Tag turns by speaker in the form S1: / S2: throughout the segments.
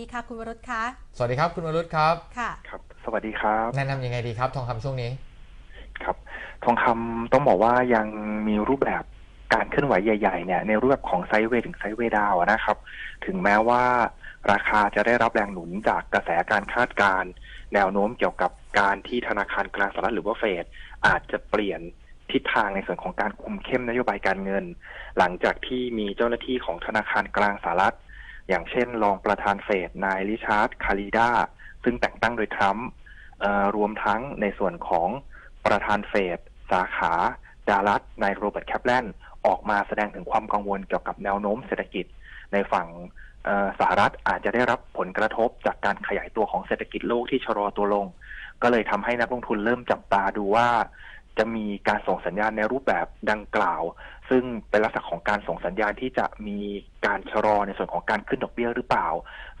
S1: ดีค่ะคุณวรุษคะ
S2: สวัสดีครับคุณวรุษครับ
S1: ค่ะ
S3: ครับ สวัสดีครับ
S2: แนะนำยังไงดีครับ ทองคำช่วงนี้
S3: ครับ ทองคำต้องบอกว่ายังมีรูปแบบการเคลื่อนไหวใหญ่ๆเนี่ยในรูปแบบของไซด์เวย์ถึงไซด์เวย์ดาวน์อะนะครับ ถึงแม้ว่าราคาจะได้รับแรงหนุนจากกระแสการคาดการณ์แนวโน้มเกี่ยวกับการที่ธนาคารกลางสหรัฐหรือว่าเฟดอาจจะเปลี่ยนทิศทางในส่วนของการคุมเข้มนโยบายการเงิน หลังจากที่มีเจ้าหน้าที่ของธนาคารกลางสหรัฐ อย่างเช่นรองประธานเฟดนายริชาร์ดคลาริดาซึ่งแต่งตั้งโดยทรัมป์รวมทั้งในส่วนของประธานเฟดสาขาดัลลัสนายโรเบิร์ตแคปแลนออกมาแสดงถึงความกังวลเกี่ยวกับแนวโน้มเศรษฐกิจ ในฝั่งสหรัฐอาจจะได้รับผลกระทบจากการขยายตัวของเศรษฐกิจโลกที่ชะลอตัวลง ก็เลยทำให้นักลงทุนเริ่มจับตาดูว่า จะมีการส่งสัญญาณในรูปแบบดังกล่าว ซึ่งเป็นลักษณะของการส่งสัญญาณที่จะมีการชะลอในส่วนของการขึ้นดอกเบี้ยหรือเปล่า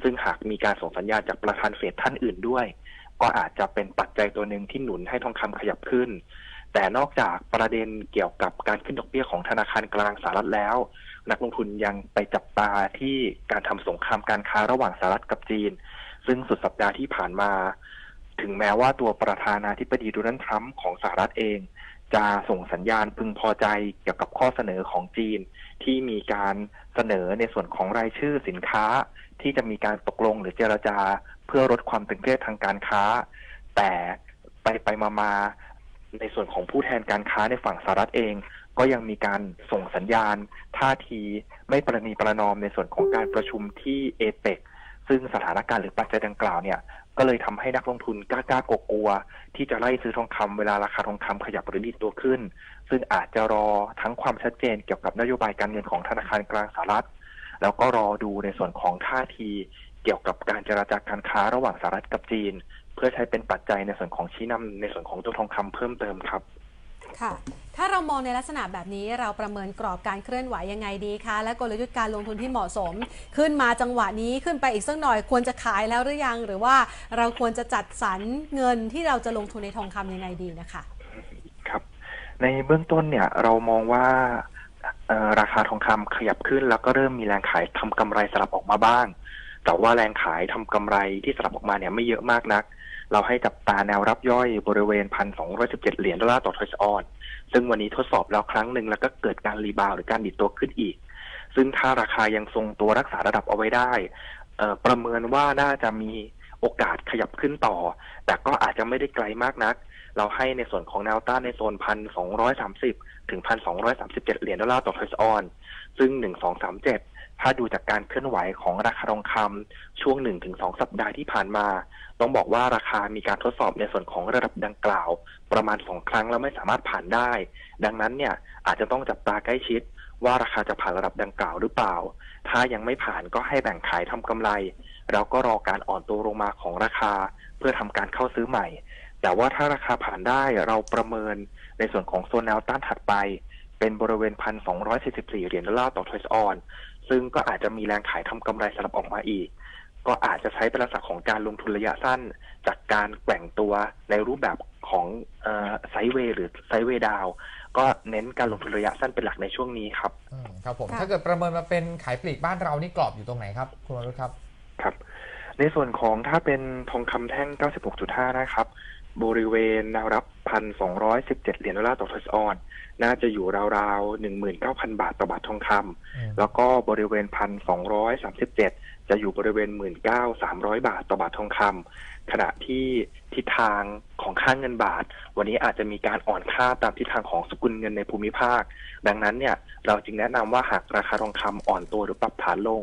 S3: ซึ่งหากมีการส่งสัญญาณจากประธานเฟดท่านอื่นด้วย ก็อาจจะเป็นปัจจัยตัวหนึ่งที่หนุนให้ทองคำขยับขึ้น แต่นอกจากประเด็นเกี่ยวกับการขึ้นดอกเบี้ยของธนาคารกลางสหรัฐแล้ว นักลงทุนยังไปจับตาที่การทำสงครามการค้าระหว่างสหรัฐกับจีน ซึ่งสุดสัปดาห์ที่ผ่านมา ถึงแม้ว่าตัวประธานาธิบดีโดนัลด์ทรัมป์ของสหรัฐเอง จะส่งสัญญาณพึงพอใจเกี่ยวกับข้อเสนอของจีน ที่มีการเสนอในส่วนของรายชื่อสินค้า ที่จะมีการตกลงหรือเจรจา เพื่อลดความตึงเครียดทางการค้า แต่ไปไปมามาในส่วนของผู้แทนการค้าในฝั่งสหรัฐเอง ก็ยังมีการส่งสัญญาณ ท่าทีไม่ประนีประนอมในส่วนของการประชุมที่เอเปก ซึ่งสถานการณ์หรือปัจจัยดังกล่าวเนี่ยก็เลยทำให้นักลงทุนกล้ากล้ากลัว ที่จะไล่ซื้อทองคำเวลาราคาทองคำขยับหรือดีดตัวขึ้น ซึ่งอาจจะรอทั้งความชัดเจนเกี่ยวกับนโยบายการเงินของธนาคารกลางสหรัฐ แล้วก็รอดูในส่วนของท่าทีเกี่ยวกับการเจราจาการค้าระหว่างสหรัฐกับจีน เพื่อใช้เป็นปัจจัยในส่วนของชี้นำในส่วนของตัวทองคำเพิ่มเติมครับ
S1: ค่ะาเรามองในลักษณะแบบนี้เราประเมินกรอบการเคลื่อนไหวยังไงดีคะ และกลยุทธ์การลงทุนที่เหมาะสม ขึ้นมาจังหวะนี้ขึ้นไปอีกสักหน่อยควรจะขายแล้วหรือยัง หรือว่าเราควรจะจัดสรรเงินที่เราจะลงทุนในทองคำยังไงดีนะคะ
S3: ครับ ในเบื้องต้นเนี่ยเรามองว่าราคาทองคำขยับขึ้น แล้วก็เริ่มมีแรงขายทำกำไรสลับออกมาบ้าง แต่ว่าแรงขายทำกำไรที่สลับออกมาเนี่ยไม่เยอะมากนัก เราให้จับตาแนวรับย่อยบริเวณพันสองร้อยสิบเจ็ดเหรียญดอลลาร์ต่อทรอยออนซ์ซึ่งวันนี้ทดสอบแล้วครั้งหนึ่งแล้วก็เกิดการ rebound หรือการดีดตัวขึ้นอีก ซึ่งถ้าราคายังทรงตัวรักษาระดับเอาไว้ได้ ประเมินว่าน่าจะมีโอกาสขยับขึ้นต่อ แต่ก็อาจจะไม่ได้ไกลมากนัก เราให้ในส่วนของแนวต้านในโซนพันสองร้อยสามสิบถึงพันสองร้อยสามสิบเจ็ดเหรียญดอลลาร์ต่อทอยส์ออนซึ่งหนึ่งสองสามเจ็ด ถ้าดูจากการเคลื่อนไหวของราคาทองคำช่วงหนึ่งถึงสองสัปดาห์ที่ผ่านมา ต้องบอกว่าราคามีการทดสอบในส่วนของระดับดังกล่าว ประมาณสองครั้งแล้วไม่สามารถผ่านได้ ดังนั้นเนี่ยอาจจะต้องจับตาใกล้ชิดว่าราคาจะผ่านระดับดังกล่าวหรือเปล่า ถ้ายังไม่ผ่านก็ให้แบ่งขายทำกำไร แล้วก็รอการอ่อนตัวลงมาของราคา เพื่อทำการเข้าซื้อใหม่ แต่ว่าถ้าราคาผ่านได้เราประเมินในส่วนของโซนแนวต้านถัดไป เป็นบริเวณพันสองร้อยสี่สิบสี่เหรียญดอลลาร์ต่อทอยส์ออน ซึ่งก็อาจจะมีแรงขายทำกำไรสลับออกมาอีก ก็อาจจะใช้เป็นลักษณะของการลงทุนระยะสั้น จากการแกว่งตัวในรูปแบบของ sideway หรือ sideway down ก็เน้นการลงทุนระยะสั้นเป็นหลักในช่วงนี้ครับ
S2: อืมครับผม
S1: ค่ะ
S2: ถ้าเกิดประเมินมาเป็นขายปลีกบ้านเรานี่กรอบอยู่ตรงไหนครับคุณวรุษครับ
S3: ครับ ในส่วนของถ้าเป็นทองคำแท่ง 96.5 นะครับ บริเวณแนวรับ 1,217 เหรียญดอลลาร์ต่อทรอยออนซ์ น่าจะอยู่ราวๆ 19,000 บาทต่อบาททองคำ
S2: อืม
S3: แล้วก็บริเวณ 1,237 จะอยู่บริเวณ 19,300 บาทต่อบาททองคำขณะที่ทิศทางของค่างเงินบาท วันนี้อาจจะมีการอ่อนค่าตามทิศทางของสกุลเงินในภูมิภาค ดังนั้นเนี่ยเราจึงแนะนำว่าหากราคาทองคำอ่อนตัวหรือปรับฐานลง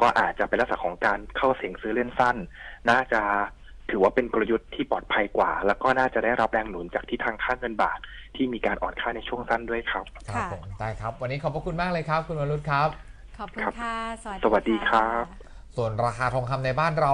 S3: ก็อาจจะเป็นลักษณะของการเข้าเสียงซื้อเล่นสั้น น่าจะ ถือว่าเป็นกลยุทธ์ที่ปลอดภัยกว่า แล้วก็น่าจะได้รับแรงหนุนจากที่ทางค่าเงินบาท ที่มีการอ่อนค่าในช่วงสั้นด้วยครับ
S2: ครับ
S1: ค่ะ
S2: ผมได้ครับ วันนี้ขอบพระคุณมากเลยครับ คุณวรุษครับ
S1: ขอบคุณ
S3: ครับ
S1: ค่ะ
S3: สวัสดีครับ
S2: ส่วนราคาทองคำในบ้านเรา